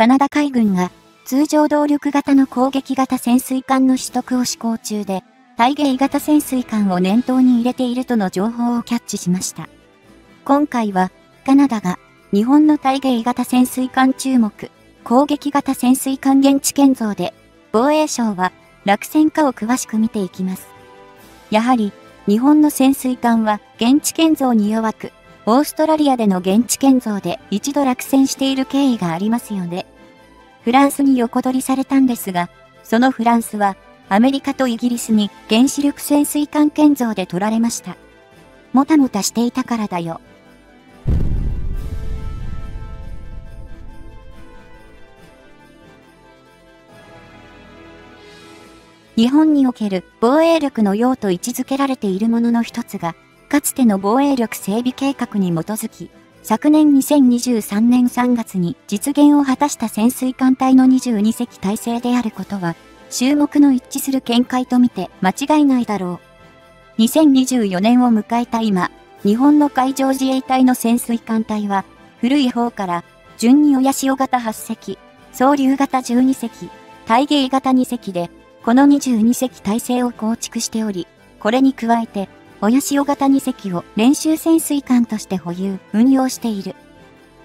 カナダ海軍が通常動力型の攻撃型潜水艦の取得を試行中で、対芸型潜水艦を念頭に入れているとの情報をキャッチしました。今回は、カナダが日本の対芸型潜水艦注目、攻撃型潜水艦現地建造で、防衛省は落選化を詳しく見ていきます。やはり、日本の潜水艦は現地建造に弱く、オーストラリアでの現地建造で一度落選している経緯がありますよね。フランスに横取りされたんですが、そのフランスはアメリカとイギリスに原子力潜水艦建造で取られました。もたもたしていたからだよ。日本における防衛力の用と位置づけられているものの一つが、かつての防衛力整備計画に基づき、昨年2023年3月に実現を果たした潜水艦隊の22隻体制であることは、注目の一致する見解とみて間違いないだろう。2024年を迎えた今、日本の海上自衛隊の潜水艦隊は、古い方から順に親潮型8隻、総流型12隻、大芸型2隻で、この22隻体制を構築しており、これに加えて、親潮型2隻を練習潜水艦として保有、運用している。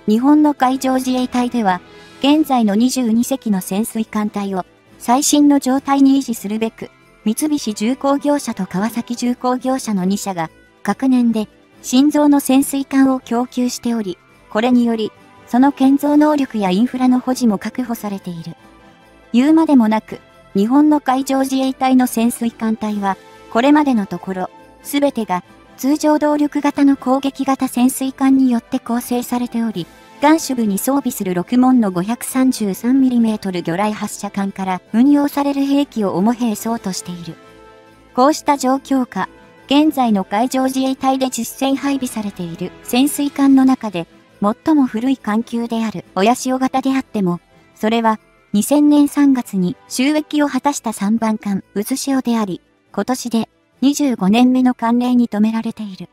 日本の海上自衛隊では、現在の22隻の潜水艦隊を最新の状態に維持するべく、三菱重工業者と川崎重工業者の2社が、各年で、心臓の潜水艦を供給しており、これにより、その建造能力やインフラの保持も確保されている。言うまでもなく、日本の海上自衛隊の潜水艦隊は、これまでのところ、すべてが通常動力型の攻撃型潜水艦によって構成されており、岸主部に装備する6門の 533mm 魚雷発射管から運用される兵器を重兵装としている。こうした状況下、現在の海上自衛隊で実戦配備されている潜水艦の中で、最も古い艦級である親潮型であっても、それは2000年3月に収益を果たした3番艦、渦潮であり、今年で25年目の慣例に止められている。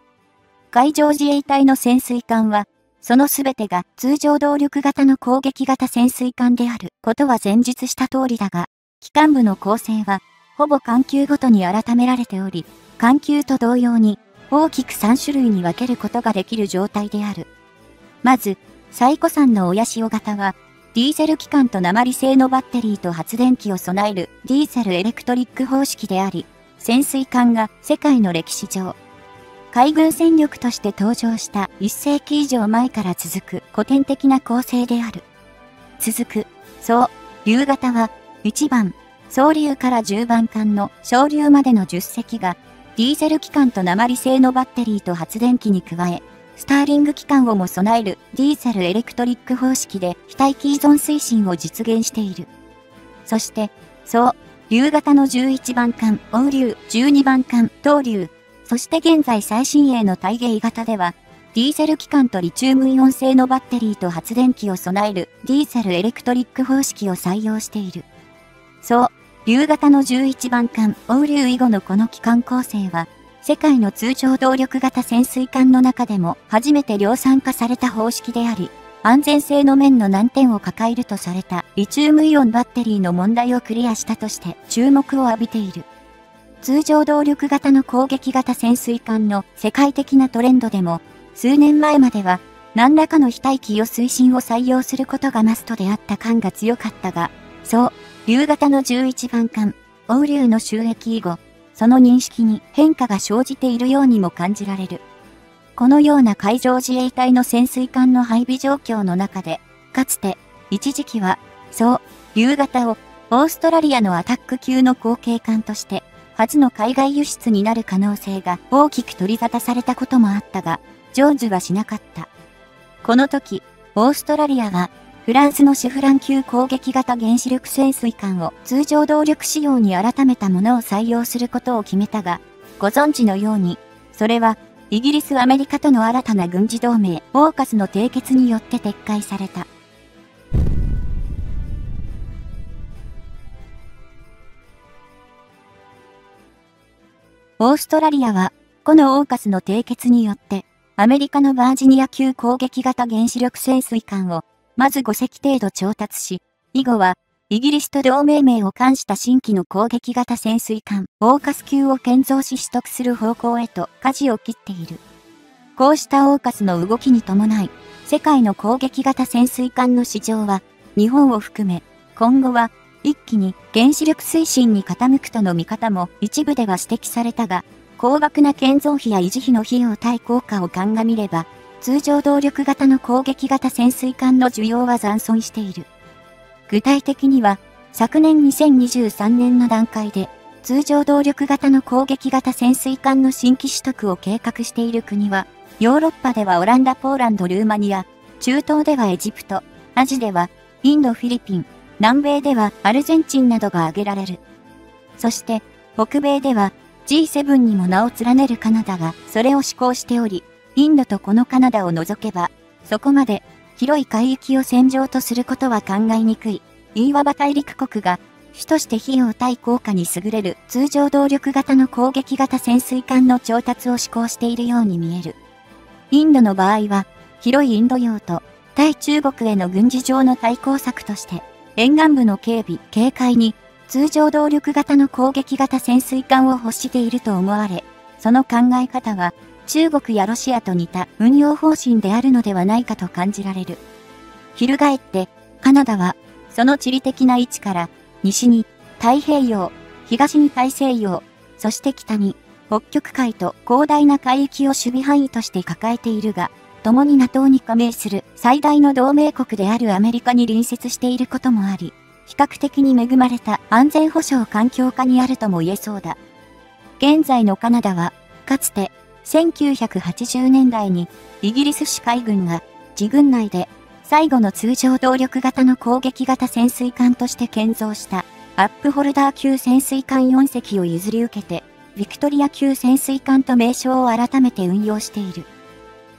海上自衛隊の潜水艦は、そのすべてが通常動力型の攻撃型潜水艦であることは前述した通りだが、機関部の構成は、ほぼ艦級ごとに改められており、艦級と同様に、大きく3種類に分けることができる状態である。まず、最古山の親潮型は、ディーゼル機関と鉛製のバッテリーと発電機を備えるディーゼルエレクトリック方式であり、潜水艦が世界の歴史上、海軍戦力として登場した1世紀以上前から続く古典的な構成である。続く、そう、竜型は、1番、総流から10番艦の小流までの10隻が、ディーゼル機関と鉛製のバッテリーと発電機に加え、スターリング機関をも備えるディーゼルエレクトリック方式で非待機依存推進を実現している。そして、そう、竜型の11番艦、王竜、12番艦、東竜、そして現在最新鋭の対芸型では、ディーゼル機関とリチウムイオン製のバッテリーと発電機を備えるディーゼルエレクトリック方式を採用している。そう、竜型の11番艦、王竜以後のこの機関構成は、世界の通常動力型潜水艦の中でも初めて量産化された方式であり、安全性の面の難点を抱えるとされたリチウムイオンバッテリーの問題をクリアしたとして注目を浴びている。通常動力型の攻撃型潜水艦の世界的なトレンドでも、数年前までは何らかの非待機を推進を採用することがマストであった感が強かったが、そう、竜型の11番艦、欧竜の収益以後、その認識に変化が生じているようにも感じられる。このような海上自衛隊の潜水艦の配備状況の中で、かつて、一時期は、そう、夕方を、オーストラリアのアタック級の後継艦として、初の海外輸出になる可能性が大きく取り沙汰されたこともあったが、成就はしなかった。この時、オーストラリアはフランスのシフラン級攻撃型原子力潜水艦を通常動力仕様に改めたものを採用することを決めたが、ご存知のように、それはイギリス・アメリカとの新たな軍事同盟、オーカスの締結によって撤回された。オーストラリアは、このオーカスの締結によって、アメリカのバージニア級攻撃型原子力潜水艦をまず5隻程度調達し、以後は、イギリスと同盟名を冠した新規の攻撃型潜水艦、オーカス級を建造し取得する方向へと舵を切っている。こうしたオーカスの動きに伴い、世界の攻撃型潜水艦の市場は、日本を含め、今後は、一気に原子力推進に傾くとの見方も一部では指摘されたが、高額な建造費や維持費の費用対効果を鑑みれば、通常動力型の攻撃型潜水艦の需要は残存している。具体的には、昨年2023年の段階で、通常動力型の攻撃型潜水艦の新規取得を計画している国は、ヨーロッパではオランダ、ポーランド、ルーマニア、中東ではエジプト、アジではインド、フィリピン、南米ではアルゼンチンなどが挙げられる。そして、北米では G7 にも名を連ねるカナダがそれを施行しており、インドとこのカナダを除けば、そこまで広い海域を戦場とすることは考えにくい。いわば大陸国が主として費用対効果に優れる通常動力型の攻撃型潜水艦の調達を施行しているように見える。インドの場合は、広いインド洋と対中国への軍事上の対抗策として、沿岸部の警備、警戒に通常動力型の攻撃型潜水艦を欲していると思われ、その考え方は中国やロシアと似た運用方針であるのではないかと感じられる。翻って、カナダは、その地理的な位置から、西に太平洋、東に大西洋、そして北に北極海と広大な海域を守備範囲として抱えているが、共に NATO に加盟する最大の同盟国であるアメリカに隣接していることもあり、比較的に恵まれた安全保障環境下にあるとも言えそうだ。現在のカナダは、かつて1980年代にイギリス主海軍が自軍内で最後の通常動力型の攻撃型潜水艦として建造したアップホルダー級潜水艦4隻を譲り受けてビクトリア級潜水艦と名称を改めて運用している。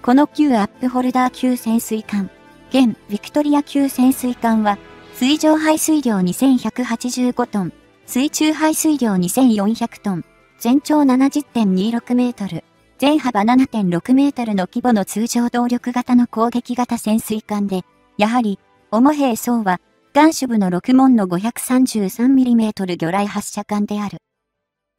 この旧アップホルダー級潜水艦、現ビクトリア級潜水艦は水上排水量2185トン、水中排水量2400トン、全長70.26メートル、全幅7.6メートルの規模の通常動力型の攻撃型潜水艦で、やはり、主兵装は、岩主部の6門の 533mm 魚雷発射艦である。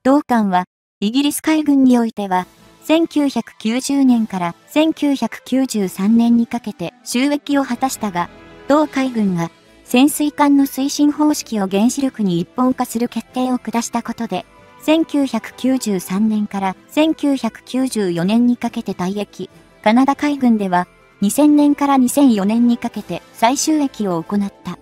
同艦は、イギリス海軍においては、1990年から1993年にかけて収益を果たしたが、同海軍が潜水艦の推進方式を原子力に一本化する決定を下したことで、1993年から1994年にかけて退役、カナダ海軍では2000年から2004年にかけて再収益を行った。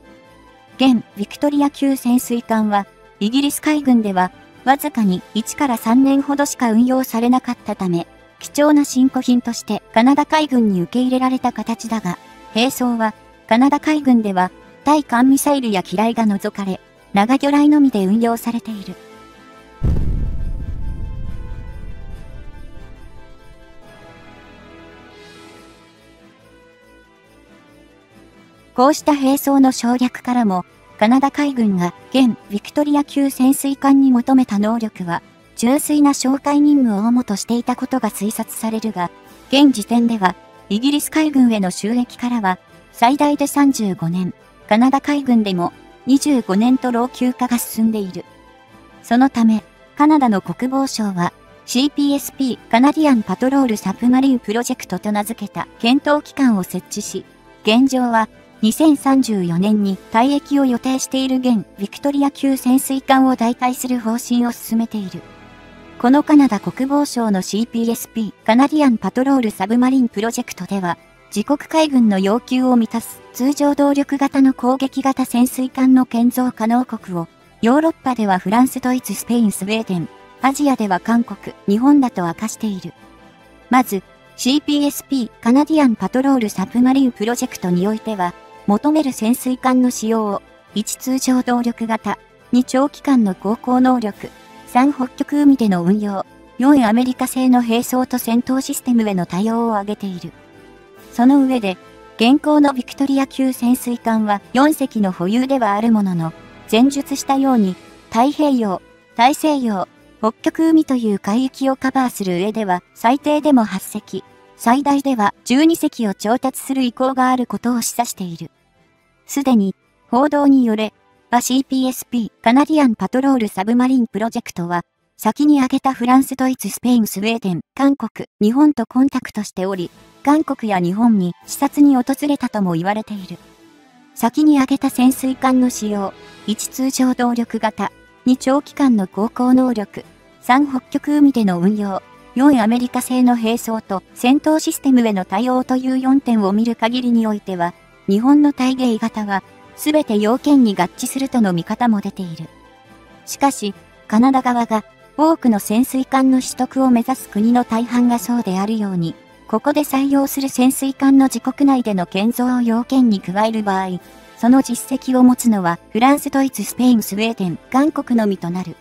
現ビクトリア級潜水艦は、イギリス海軍では、わずかに1から3年ほどしか運用されなかったため、貴重な新古品としてカナダ海軍に受け入れられた形だが、兵装は、カナダ海軍では、対艦ミサイルや機雷が除かれ、長魚雷のみで運用されている。こうした兵装の省略からも、カナダ海軍が現ビクトリア級潜水艦に求めた能力は、純粋な哨戒任務を主としていたことが推察されるが、現時点では、イギリス海軍への収益からは、最大で35年、カナダ海軍でも25年と老朽化が進んでいる。そのため、カナダの国防省は CPSP カナディアンパトロールサブマリンプロジェクトと名付けた検討機関を設置し、現状は2034年に退役を予定している現ビクトリア級潜水艦を代替する方針を進めている。このカナダ国防省の CPSP カナディアンパトロールサブマリンプロジェクトでは、自国海軍の要求を満たす通常動力型の攻撃型潜水艦の建造可能国を、ヨーロッパではフランス、ドイツ、スペイン、スウェーデン、アジアでは韓国、日本だと明かしている。まず、CPSP カナディアンパトロールサブマリンプロジェクトにおいては、求める潜水艦の使用を、1通常動力型、2長期間の航行能力、3北極海での運用、4アメリカ製の兵装と戦闘システムへの対応を挙げている。その上で、現行のビクトリア級潜水艦は4隻の保有ではあるものの、前述したように、太平洋、大西洋、北極海という海域をカバーする上では最低でも8隻、最大では12隻を調達する意向があることを示唆している。すでに、報道によれ、バ CPSP カナディアンパトロールサブマリンプロジェクトは、先に挙げたフランス、ドイツ、スペイン、スウェーデン、韓国、日本とコンタクトしており、韓国や日本に視察に訪れたとも言われている。先に挙げた潜水艦の使用、1通常動力型、2長期間の航行能力、3北極海での運用、4アメリカ製の並走と戦闘システムへの対応という4点を見る限りにおいては、日本の対芸型は、すべて要件に合致するとの見方も出ている。しかし、カナダ側が多くの潜水艦の取得を目指す国の大半がそうであるように、ここで採用する潜水艦の自国内での建造を要件に加える場合、その実績を持つのはフランス、ドイツ、スペイン、スウェーデン、韓国のみとなる。